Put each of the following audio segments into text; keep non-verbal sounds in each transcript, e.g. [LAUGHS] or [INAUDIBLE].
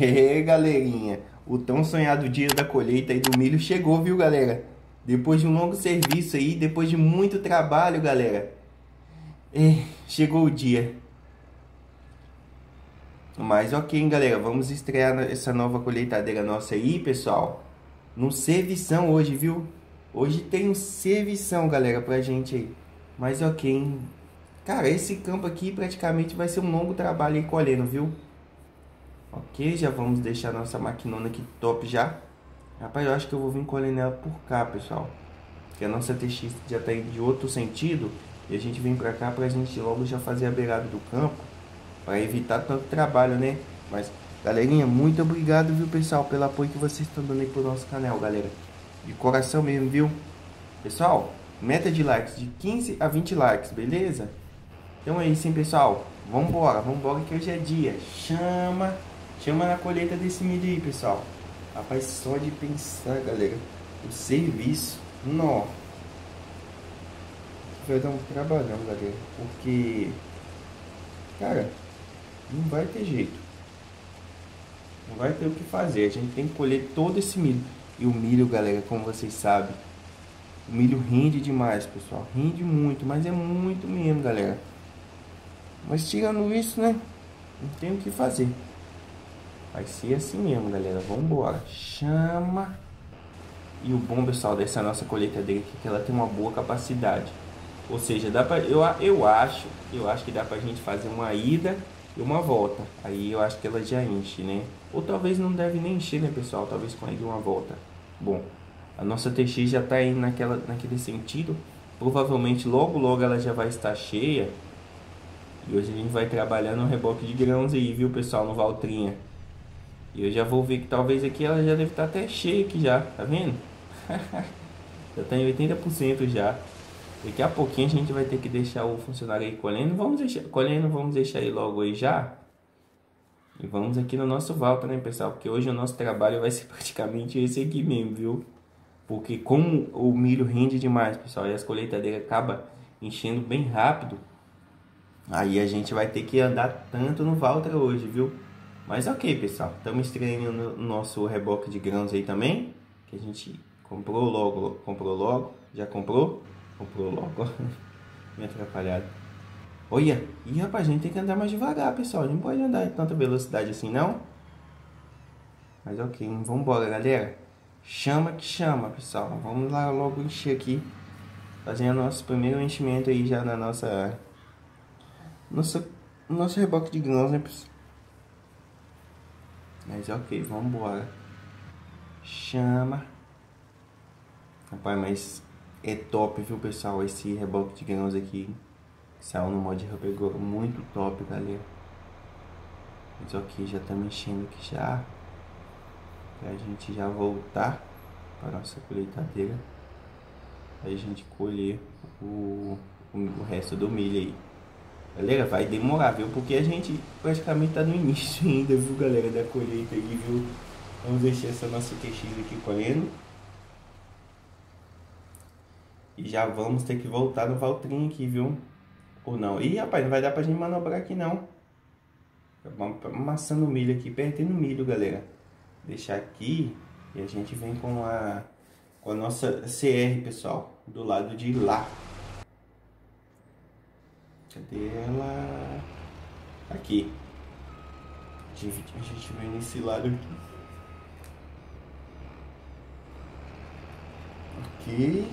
É, galerinha, o tão sonhado dia da colheita aí do milho chegou, viu, galera? Depois de um longo serviço aí, depois de muito trabalho, galera. É, chegou o dia. Mas ok, hein, galera, vamos estrear essa nova colheitadeira nossa aí, pessoal. No servição hoje, viu? Hoje tem um servição, galera, pra gente aí. Mas ok, hein? Cara, esse campo aqui praticamente vai ser um longo trabalho aí colhendo, viu? Ok, já vamos deixar nossa maquinona aqui top já. Rapaz, eu acho que eu vou vir colhendo ela por cá, pessoal. Porque a nossa TX já tá indo de outro sentido. E a gente vem pra cá pra gente logo já fazer a beirada do campo. Pra evitar tanto trabalho, né? Mas, galerinha, muito obrigado, viu, pessoal, pelo apoio que vocês estão dando aí pro nosso canal, galera. De coração mesmo, viu? Pessoal, meta de likes de 15 a 20 likes, beleza? Então é isso, hein, pessoal? Vambora, vambora que hoje é dia. Chama, chama na colheita desse milho aí, pessoal. Rapaz, só de pensar, galera, o serviço, nó. Vai dar um trabalhão, galera. Porque, cara, não vai ter jeito. Não vai ter o que fazer. A gente tem que colher todo esse milho. E o milho, galera, como vocês sabem, o milho rende demais, pessoal. Rende muito, mas é muito mesmo, galera. Mas tirando isso, né? Não tem o que fazer. Vai ser assim mesmo, galera. Vambora. Chama. E o bom, pessoal, dessa nossa colheitadeira aqui, é que ela tem uma boa capacidade. Ou seja, dá pra, eu, eu acho, eu acho que dá pra gente fazer uma ida e uma volta. Aí eu acho que ela já enche, né? Ou talvez não deve nem encher, né, pessoal? Talvez com a ida e uma volta. Bom, a nossa TX já tá indo naquela, naquele sentido. Provavelmente logo, logo ela já vai estar cheia. E hoje a gente vai trabalhar no reboque de grãos aí, viu, pessoal, no Valtrinha. E eu já vou ver que talvez aqui ela já deve estar até cheia aqui já, tá vendo? [LAUGHS] já tá em 80% já. Daqui a pouquinho a gente vai ter que deixar o funcionário aí colhendo. Vamos deixar, colhendo, vamos deixar aí logo aí já. E vamos aqui no nosso Valtra, né, pessoal? Porque hoje o nosso trabalho vai ser [LAUGHS] praticamente esse aqui mesmo, viu? Porque como o milho rende demais, pessoal, e as colheitadeiras acabam enchendo bem rápido, Aí a gente vai ter que andar tanto no Valtra hoje, viu? Mas ok, pessoal. Estamos estreando o nosso reboque de grãos aí também. Que a gente comprou logo, comprou logo. Já comprou? Comprou logo. [LAUGHS] Me atrapalhado. Olha, e rapaz, a gente tem que andar mais devagar, pessoal. A gente não pode andar em tanta velocidade assim, não. Mas ok, vamos embora, galera. Chama que chama, pessoal. Vamos lá logo encher aqui. Fazendo nosso primeiro enchimento aí já na nossa nossa, nosso reboque de grãos, né, pessoal? Mas ok, vamos embora. Chama. Rapaz, mas é top, viu, pessoal? Esse reboque de grãos aqui. Saiu no mod pegou muito top, galera. Mas ok, já tá mexendo aqui já. Pra gente já voltar para nossa colheitadeira. Aí a gente colher o, o resto do milho aí. Galera, vai demorar, viu? Porque a gente praticamente tá no início ainda, viu, galera, da colheita aí, viu? Vamos deixar essa nossa QX aqui colhendo. E já vamos ter que voltar no Valtrinho aqui, viu? Ou não? Ih, rapaz, não vai dar pra gente manobrar aqui, não. Vamos amassando o milho aqui, perdendo milho, galera. Deixar aqui e a gente vem com a, com a nossa CR, pessoal, do lado de lá. Cadê ela? Aqui. A gente, vem nesse lado aqui. Ok.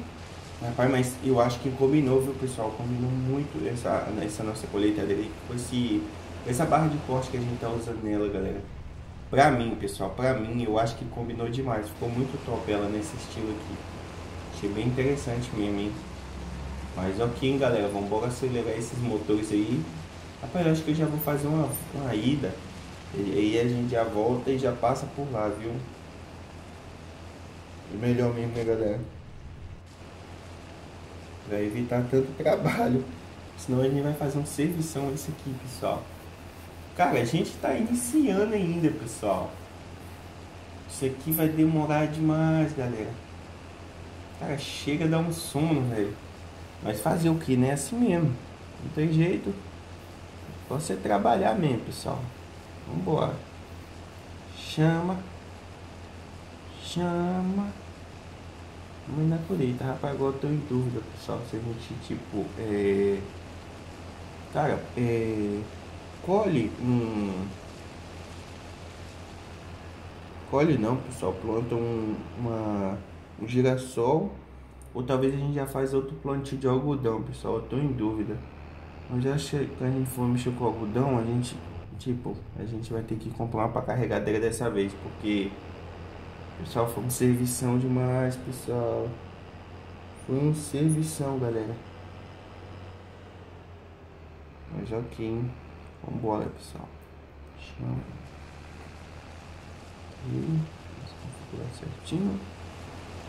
Rapaz, mas eu acho que combinou, viu, pessoal? Combinou muito essa, essa nossa colheitadeira aí com esse, essa barra de corte que a gente tá usando nela, galera. Pra mim, pessoal, pra mim, eu acho que combinou demais. Ficou muito top ela nesse estilo aqui. Achei bem interessante mesmo, hein? Mas ok, galera, vamos acelerar esses motores aí. Rapaz, eu acho que eu já vou fazer uma, uma ida. E aí a gente já volta e já passa por lá, viu? É melhor mesmo, né, galera? Pra evitar tanto [LAUGHS] trabalho. Senão a gente vai fazer um servição isso aqui, pessoal. Cara, a gente tá iniciando ainda, pessoal. Isso aqui vai demorar demais, galera. Cara, chega a dar um sono, velho. Mas fazer o que, né? Assim mesmo. Não tem jeito. Você trabalhar mesmo, pessoal. Vambora. Chama. Chama. Vamos na colheita, rapaz, agora eu tô em dúvida, pessoal, se a gente, tipo, é... Cara, é... Colhe um... Colhe não, pessoal, planta um, uma, um girassol ou talvez a gente já faz outro plantio de algodão, pessoal, eu tô em dúvida. Mas já acho que quando a gente for mexer com algodão, a gente, tipo, a gente vai ter que comprar uma pra carregadeira dessa vez, porque, pessoal, foi um servição demais, pessoal. Foi um servição, galera. Mas ok, hein? Vambora, pessoal. Chama. E vamos configurar certinho.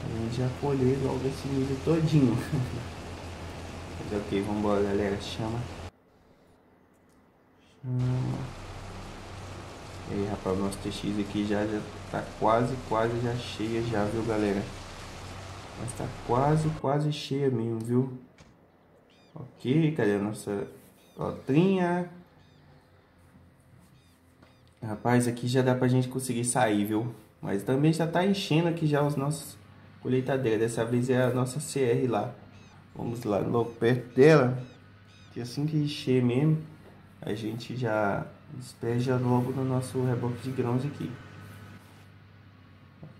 A gente já colheu logo esse milho todinho. [LAUGHS] Mas ok, vambora galera, chama. Chama. E aí rapaz, nosso TX aqui já, já tá quase, quase já cheia já, viu galera? Mas tá quase, quase cheia mesmo, viu? Ok, cadê a nossa lotrinha? Rapaz, aqui já dá pra gente conseguir sair, viu? Mas também já tá enchendo aqui já os nossos colheitadeira. Dessa vez é a nossa CR lá. Vamos lá, logo perto dela. Que assim que encher mesmo, a gente já despeja logo no nosso reboque de grãos aqui.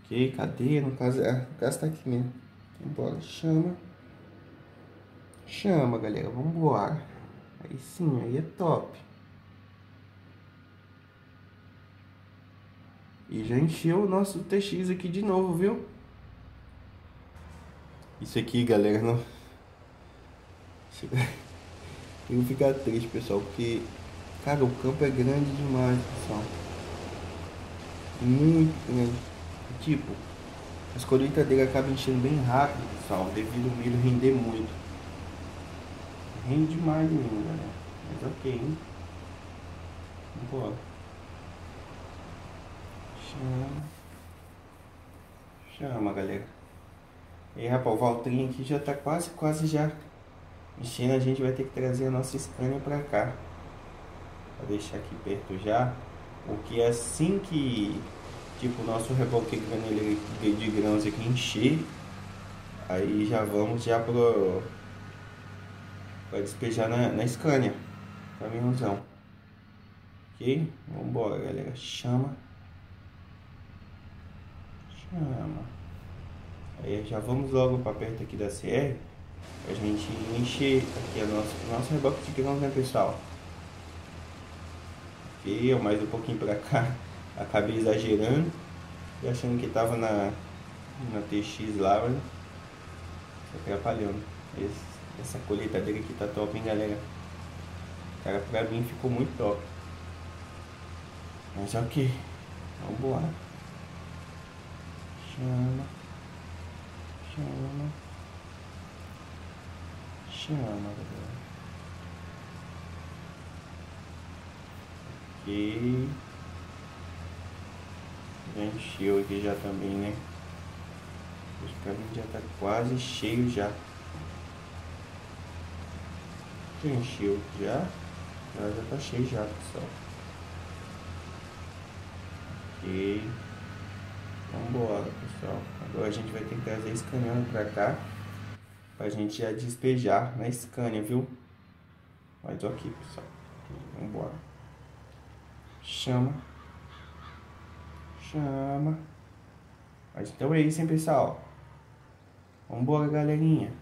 Ok, cadê? No caso, é, no caso tá aqui mesmo. Vambora, chama. Chama, galera, vambora. Aí sim, aí é top. E já encheu o nosso TX aqui de novo, viu? Isso aqui, galera, não... Eu vou ficar triste, pessoal, porque... Cara, o campo é grande demais, pessoal. Muito grande. Tipo, as colheitadeiras acabam enchendo bem rápido, pessoal, devido ao milho render muito. Rende demais mesmo, galera. Mas ok, hein? Vambora. Chama. Chama, galera. E rapaz, o Valtrinho aqui já tá quase, quase já enchendo. A gente vai ter que trazer a nossa Scania pra cá. Vou deixar aqui perto já. Porque assim que, tipo, o nosso reboque de grãos aqui encher, aí já vamos já pro... Vai despejar na, na Scania. Caminhãozão. Ok? Vambora, galera. Chama. Chama. Aí já vamos logo para perto aqui da CR, a gente encher aqui a nossa, nosso reboque de grãos, né pessoal? Aqui, eu mais um pouquinho para cá, [LAUGHS] acabei exagerando e achando que tava na, na TX lá, mas atrapalhando. Esse, essa colheitadeira aqui tá top, hein galera? Cara, pra mim ficou muito top. Mas ok, vamos embora. Chama. Chama. Chama, galera. Ok. Já encheu aqui já também, né? Os caminhos já tá quase cheio já. Já encheu já? Já, já tá cheio já, pessoal. Ok. Vambora, pessoal. Agora a gente vai ter que trazer esse caminhão pra cá. Pra gente já despejar na Scania, viu? Mas aqui, pessoal. Vambora. Chama. Chama. Mas então é isso, hein, pessoal. Vambora, galerinha.